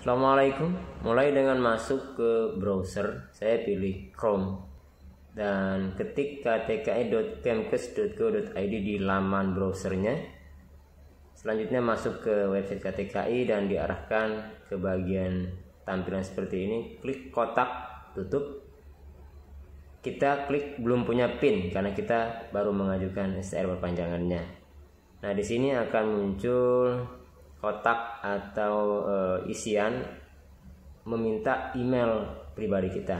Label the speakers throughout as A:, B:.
A: Assalamualaikum. Mulai dengan masuk ke browser, saya pilih Chrome dan ketik ktki.kemkes.go.id di laman browsernya. Selanjutnya masuk ke website KTKI dan diarahkan ke bagian tampilan seperti ini. Klik kotak tutup. Kita klik belum punya PIN karena kita baru mengajukan STR perpanjangannya. Nah, di sini akan muncul kotak atau e, isian meminta email pribadi kita.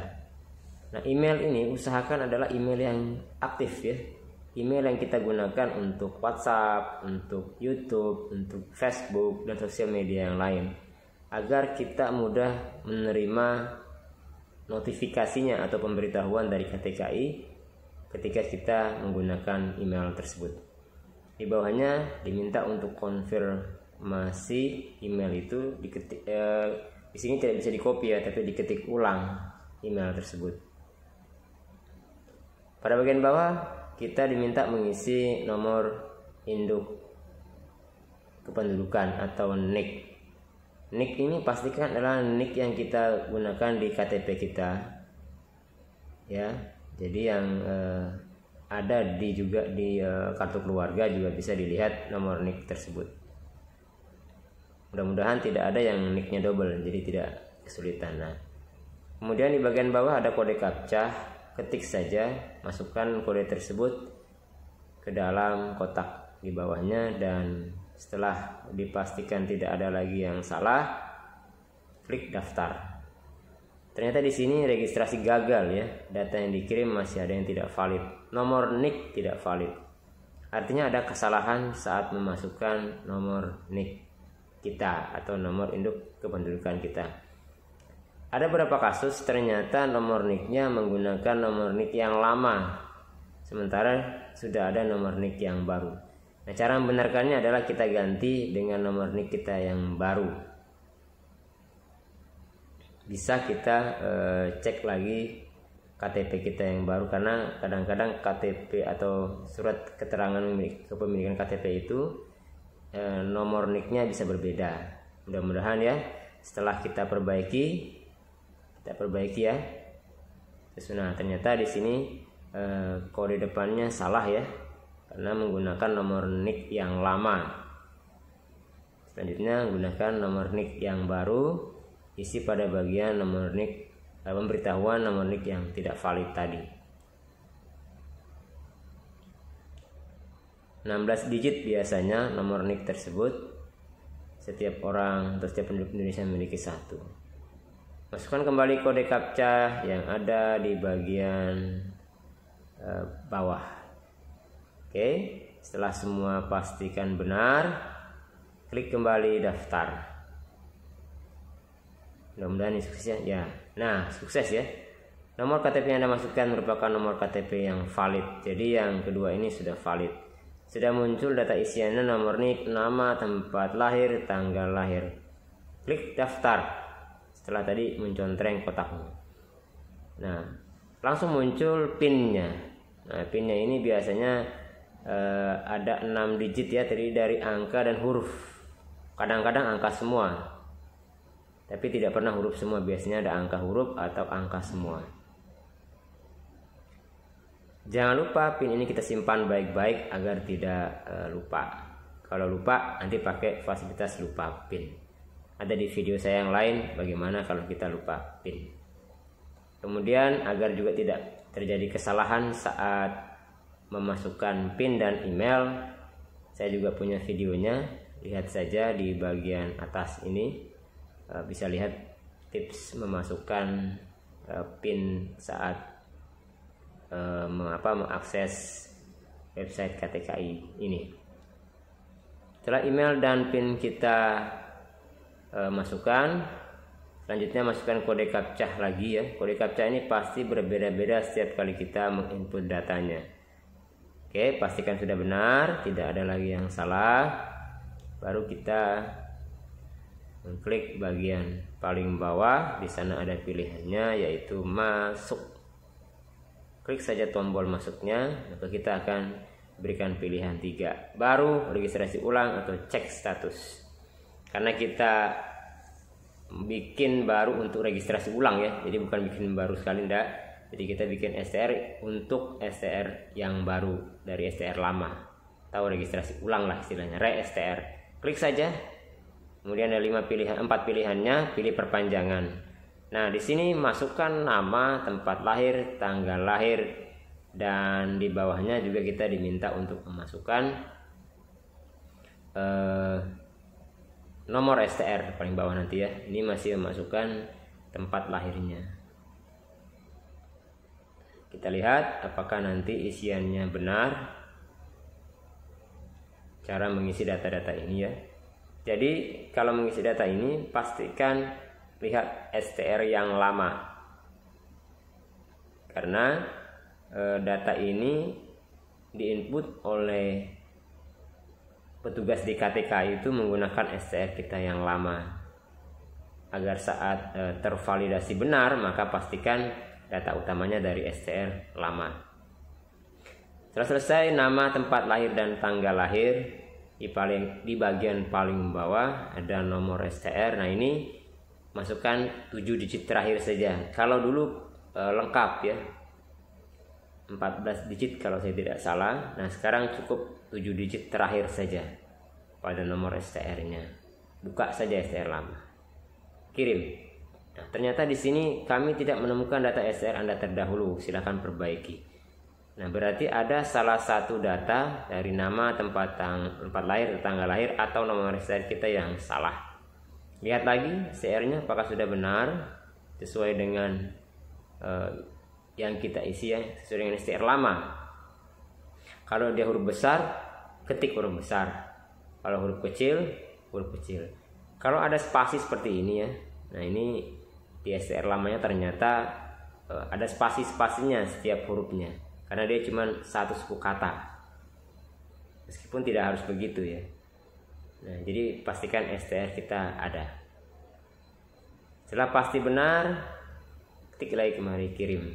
A: Nah, email ini usahakan adalah email yang aktif ya. Email yang kita gunakan untuk WhatsApp, untuk YouTube, untuk Facebook dan sosial media yang lain agar kita mudah menerima notifikasinya atau pemberitahuan dari KTKI ketika kita menggunakan email tersebut. Di bawahnya diminta untuk konfirmasi masih email itu diketik eh, di sini tidak bisa dikopi ya tapi diketik ulang email tersebut. Pada bagian bawah kita diminta mengisi nomor induk kependudukan atau NIK NIK ini pastikan adalah NIK yang kita gunakan di KTP kita. Ya jadi yang eh, ada di juga di eh, kartu keluarga juga bisa dilihat nomor NIK tersebut mudah-mudahan tidak ada yang nicknya double jadi tidak kesulitan. Nah kemudian di bagian bawah ada kode captcha. Ketik saja masukkan kode tersebut ke dalam kotak di bawahnya dan setelah dipastikan tidak ada lagi yang salah klik daftar. Ternyata di sini registrasi gagal ya data yang dikirim masih ada yang tidak valid. Nomor nick tidak valid. Artinya ada kesalahan saat memasukkan nomor nick kita atau nomor induk kependudukan kita. Ada beberapa kasus ternyata nomor nicknya menggunakan nomor nick yang lama, sementara sudah ada nomor nick yang baru. Nah, cara membenarkannya adalah kita ganti dengan nomor nick kita yang baru. Bisa kita e, cek lagi KTP kita yang baru karena kadang-kadang KTP atau surat keterangan kepemilikan KTP itu eh, nomor nicknya bisa berbeda. Mudah-mudahan ya setelah kita perbaiki kita perbaiki ya. Nah ternyata di sini eh, kode depannya salah ya karena menggunakan nomor nick yang lama. Selanjutnya menggunakan nomor nick yang baru isi pada bagian nomor nick eh, pemberitahuan nomor nick yang tidak valid tadi 16 digit biasanya nomor NIK tersebut. Setiap orang atau setiap penduduk Indonesia memiliki satu. Masukkan kembali kode captcha yang ada di bagian uh, bawah. Oke setelah semua pastikan benar klik kembali daftar. Mudah-mudahan sukses ya. Ya. Nah sukses ya. Nomor KTP yang anda masukkan merupakan nomor KTP yang valid. Jadi yang kedua ini sudah valid sudah muncul data isiannya nomor NIK, nama, tempat lahir, tanggal lahir. Klik daftar. Setelah tadi mencontreng kotaknya. Nah, langsung muncul PIN-nya. Nah, PIN-nya ini biasanya eh, ada 6 digit ya, terdiri dari angka dan huruf. Kadang-kadang angka semua. Tapi tidak pernah huruf semua, biasanya ada angka huruf atau angka semua. Jangan lupa pin ini kita simpan baik-baik agar tidak uh, lupa. Kalau lupa nanti pakai fasilitas lupa pin. Ada di video saya yang lain bagaimana kalau kita lupa pin. Kemudian agar juga tidak terjadi kesalahan saat memasukkan pin dan email, saya juga punya videonya. Lihat saja di bagian atas ini uh, bisa lihat tips memasukkan uh, pin saat uh, mengapa mengakses website KTKI ini. Setelah email dan PIN kita uh, masukkan, selanjutnya masukkan kode captcha lagi ya. Kode captcha ini pasti berbeda-beda setiap kali kita menginput datanya. Oke, pastikan sudah benar, tidak ada lagi yang salah. Baru kita mengklik bagian paling bawah, di sana ada pilihannya yaitu masuk klik saja tombol masuknya maka kita akan berikan pilihan tiga. Baru registrasi ulang atau cek status. Karena kita bikin baru untuk registrasi ulang ya. Jadi bukan bikin baru sekali enggak jadi kita bikin STR untuk STR yang baru dari STR lama. Tahu registrasi ulang lah istilahnya. Re STR klik saja. Kemudian ada lima pilihan empat pilihannya pilih perpanjangan nah di sini masukkan nama tempat lahir tanggal lahir dan di bawahnya juga kita diminta untuk memasukkan eh, nomor STR paling bawah nanti ya. Ini masih memasukkan tempat lahirnya. Kita lihat apakah nanti isiannya benar. Cara mengisi data-data ini ya. Jadi kalau mengisi data ini pastikan lihat STR yang lama. Karena e, data ini diinput oleh petugas di KTK itu menggunakan STR kita yang lama. Agar saat e, tervalidasi benar maka pastikan data utamanya dari STR lama. Setelah selesai nama tempat lahir dan tanggal lahir di paling di bagian paling bawah ada nomor STR nah ini masukkan 7 digit terakhir saja. Kalau dulu e, lengkap ya. 14 digit kalau saya tidak salah. Nah sekarang cukup 7 digit terakhir saja pada nomor STR nya buka saja STR lama. Kirim. Nah ternyata di sini kami tidak menemukan data STR Anda terdahulu. Silahkan perbaiki. Nah, berarti ada salah satu data dari nama tempat tang tempat lahir, tanggal lahir atau nomor registrasi kita yang salah. Lihat lagi CR-nya apakah sudah benar sesuai dengan uh, yang kita isi ya, sesuai dengan STR lama. Kalau dia huruf besar, ketik huruf besar. Kalau huruf kecil, huruf kecil. Kalau ada spasi seperti ini ya. Nah, ini di STR lamanya ternyata uh, ada spasi-spasinya setiap hurufnya karena dia cuma satu suku kata meskipun tidak harus begitu ya nah jadi pastikan STR kita ada. Setelah pasti benar ketik lagi kemari kirim.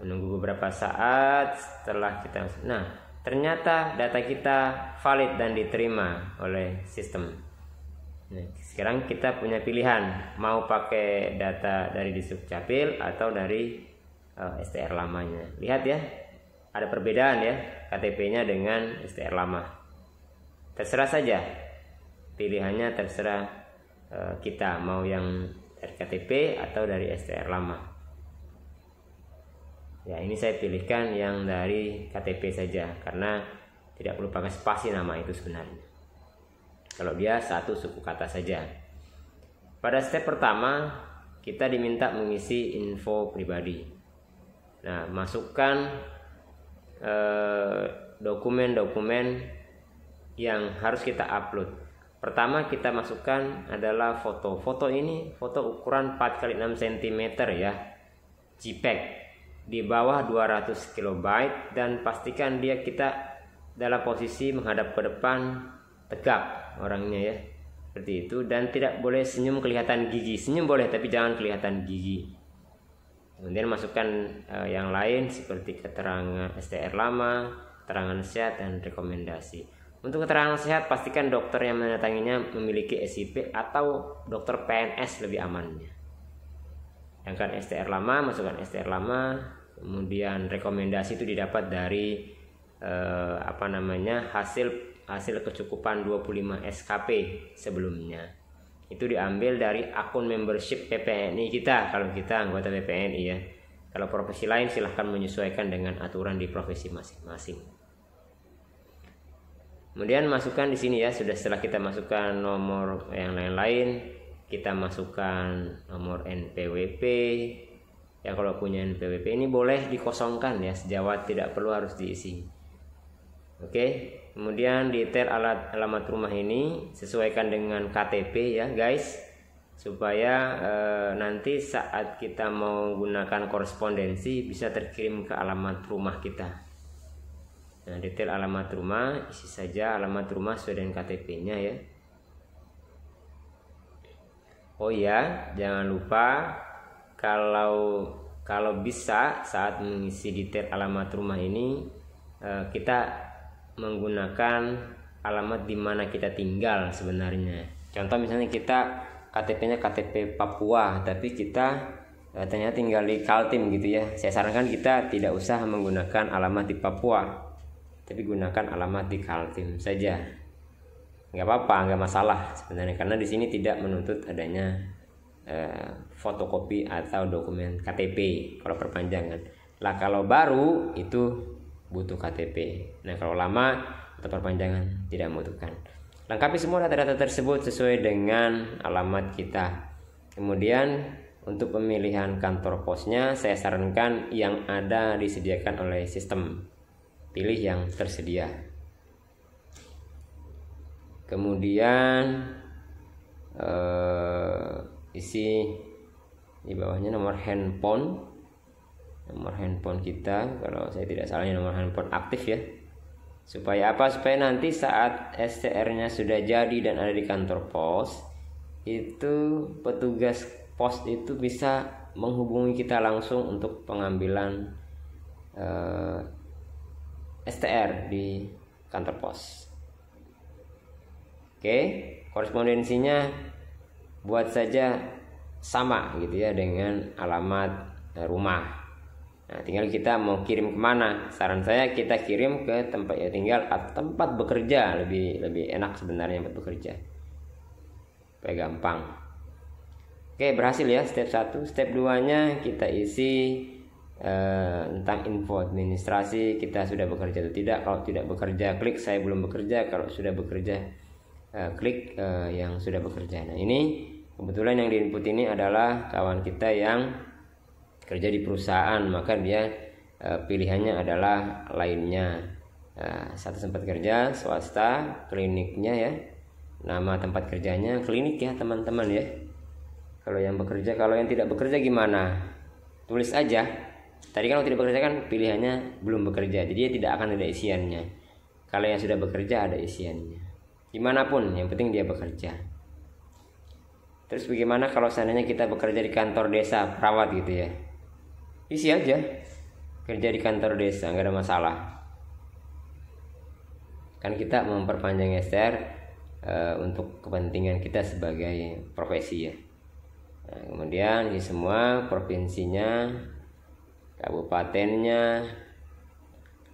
A: Menunggu beberapa saat setelah kita nah ternyata data kita valid dan diterima oleh sistem. Nah, sekarang kita punya pilihan. Mau pakai data dari Disdukcapil atau dari uh, eh, STR lamanya. Lihat ya, ada perbedaan ya KTP-nya dengan STR lama. Terserah saja, pilihannya terserah uh, kita mau yang dari KTP atau dari STR lama. Ya ini saya pilihkan yang dari KTP saja karena tidak perlu pakai spasi nama itu sebenarnya. Kalau dia satu suku kata saja. Pada step pertama kita diminta mengisi info pribadi Nah, masukkan eh, dokumen-dokumen eh, yang harus kita upload. Pertama kita masukkan adalah foto. Foto ini foto ukuran 4 x 6 cm ya. JPEG di bawah 200 KB dan pastikan dia kita dalam posisi menghadap ke depan tegak orangnya ya. Seperti itu dan tidak boleh senyum kelihatan gigi. Senyum boleh tapi jangan kelihatan gigi kemudian masukkan uh, yang lain seperti keterangan STR lama keterangan sehat dan rekomendasi untuk keterangan sehat pastikan dokter yang mendatanginya memiliki SIP atau dokter PNS lebih amannya. Sedangkan STR lama masukkan STR lama kemudian rekomendasi itu didapat dari uh, apa namanya hasil hasil kecukupan 25 SKP sebelumnya. Itu diambil dari akun membership PPNI kita kalau kita anggota PPNI ya. Kalau profesi lain silahkan menyesuaikan dengan aturan di profesi masing-masing kemudian masukkan di sini ya sudah setelah kita masukkan nomor yang lain-lain kita masukkan nomor NPWP ya kalau punya NPWP ini boleh dikosongkan ya sejawat tidak perlu harus diisi. Oke kemudian detail alat alamat rumah ini sesuaikan dengan KTP ya guys. Supaya e, nanti saat kita mau gunakan korespondensi bisa terkirim ke alamat rumah kita nah detail alamat rumah isi saja alamat rumah sesuai dengan KTP-nya ya. Oh ya jangan lupa kalau kalau bisa saat mengisi detail alamat rumah ini eh, kita menggunakan alamat di mana kita tinggal sebenarnya. contoh misalnya kita KTP-nya KTP Papua tapi kita eh, ternyata tinggal di Kaltim gitu ya. Saya sarankan kita tidak usah menggunakan alamat di Papua tapi gunakan alamat di Kaltim saja. Nggak apa-apa nggak masalah sebenarnya karena di sini tidak menuntut adanya eh, fotokopi atau dokumen KTP kalau perpanjangan. Lah kalau baru itu butuh KTP nah kalau lama atau perpanjangan tidak membutuhkan. Lengkapi semua data-data tersebut sesuai dengan alamat kita. Kemudian untuk pemilihan kantor posnya saya sarankan yang ada disediakan oleh sistem pilih yang tersedia. Kemudian uh, isi di bawahnya nomor handphone. Nomor handphone kita kalau saya tidak salahnya nomor handphone aktif ya. Supaya apa? Supaya nanti saat STR-nya sudah jadi dan ada di kantor pos itu petugas pos itu bisa menghubungi kita langsung untuk pengambilan eh, STR di kantor pos Oke, korespondensinya buat saja sama gitu ya dengan alamat rumah. Nah, tinggal kita mau kirim ke mana. Saran saya kita kirim ke tempat ya tinggal atau tempat bekerja lebih lebih enak sebenarnya tempat bekerja. Supaya gampang. Oke, berhasil ya step 1. Step 2-nya kita isi eh, tentang info administrasi kita sudah bekerja atau tidak. Kalau tidak bekerja, klik saya belum bekerja. Kalau sudah bekerja, uh, klik uh, yang sudah bekerja. Nah ini kebetulan yang diinput ini adalah kawan kita yang kerja di perusahaan, maka dia uh, pilihannya adalah lainnya. Uh, satu tempat kerja swasta, kliniknya ya, nama tempat kerjanya klinik ya teman-teman ya. Kalau yang bekerja, kalau yang tidak bekerja gimana? Tulis aja. Tadi kalau tidak bekerja kan pilihannya belum bekerja, jadi dia tidak akan ada isiannya. Kalau yang sudah bekerja ada isiannya. Di mana pun yang penting dia bekerja. Terus bagaimana kalau seandainya kita bekerja di kantor desa perawat gitu ya? Isi aja. Kerja di kantor desa nggak ada masalah. Kan kita memperpanjang STR e, eh, untuk kepentingan kita sebagai profesi ya. Nah, kemudian di semua provinsinya kabupatennya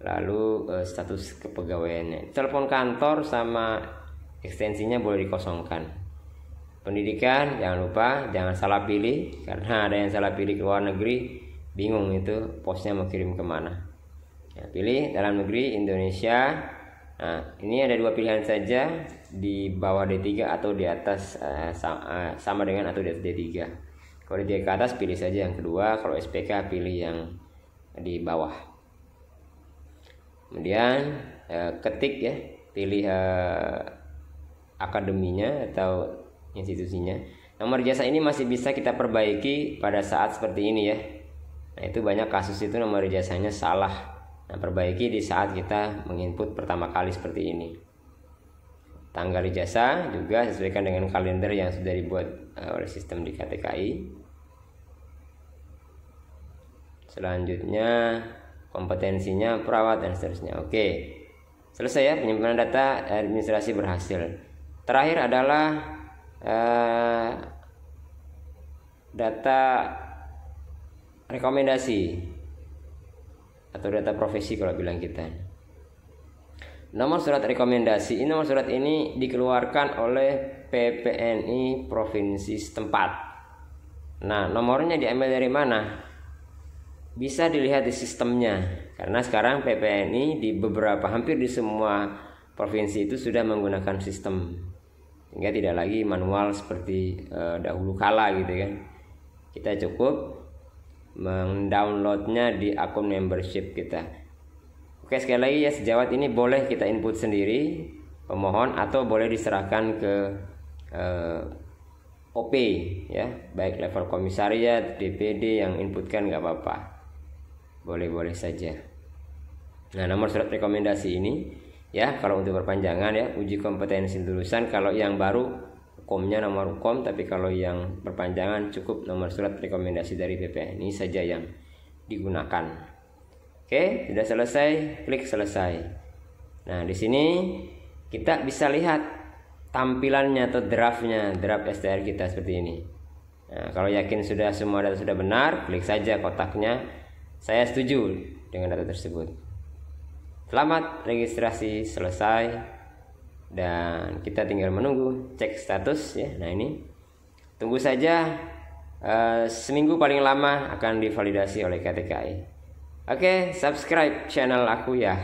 A: lalu e, status kepegawaiannya. Telepon kantor sama ekstensinya boleh dikosongkan. Pendidikan jangan lupa jangan salah pilih karena ada yang salah pilih ke luar negeri bingung itu posnya mau kirim ke mana. Ya, pilih dalam negeri Indonesia. Nah ini ada dua pilihan saja di bawah D3 atau di atas uh, sama, uh, sama dengan atau di atas D3 kalau di ke atas pilih saja yang kedua kalau SPK pilih yang di bawah kemudian uh, ketik ya pilih uh, akademinya atau institusinya. Nomor jasa ini masih bisa kita perbaiki pada saat seperti ini ya. Nah, itu banyak kasus itu nomor jasanya salah. Nah, perbaiki di saat kita menginput pertama kali seperti ini. Tanggal ijazah juga sesuaikan dengan kalender yang sudah dibuat eh, oleh sistem di KTKI. Selanjutnya kompetensinya perawat dan seterusnya. Oke. Selesai ya penyimpanan data administrasi berhasil. Terakhir adalah uh, data rekomendasi atau data profesi kalau bilang kita. Nomor surat rekomendasi ini nomor surat ini dikeluarkan oleh PPNI provinsi setempat. Nah, nomornya diambil dari mana? Bisa dilihat di sistemnya karena sekarang PPNI di beberapa hampir di semua provinsi itu sudah menggunakan sistem sehingga tidak lagi manual seperti uh, dahulu kala gitu kan kita cukup mendownloadnya di akun membership kita oke sekali lagi ya sejawat ini boleh kita input sendiri pemohon atau boleh diserahkan ke eh, OP ya. Baik level komisariat DPD yang inputkan nggak apa-apa. Boleh-boleh saja. Nah nomor surat rekomendasi ini ya kalau untuk perpanjangan ya uji kompetensi lulusan. Kalau yang baru komnya nomor kom tapi kalau yang perpanjangan cukup nomor surat rekomendasi dari BPN ini saja yang digunakan oke sudah selesai? Klik selesai. Nah di sini kita bisa lihat tampilannya atau draftnya draft STR kita seperti ini. Nah, kalau yakin sudah semua data sudah benar klik saja kotaknya. Saya setuju dengan data tersebut. Selamat registrasi selesai. Dan kita tinggal menunggu cek status ya. Nah ini. Tunggu saja uh, seminggu paling lama akan divalidasi oleh KTKI oke subscribe channel aku ya